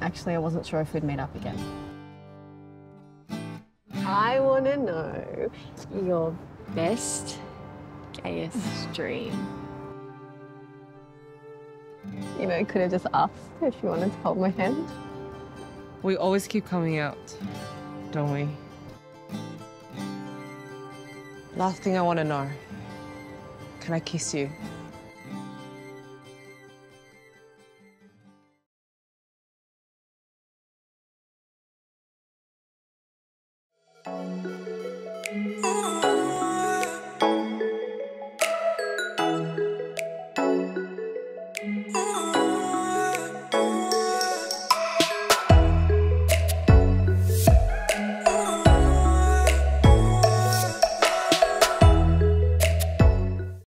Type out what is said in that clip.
Actually, I wasn't sure if we'd meet up again. I want to know your best, gayest dream. You know, could have just asked if you wanted to hold my hand. We always keep coming out, don't we? Last thing I want to know. Can I kiss you?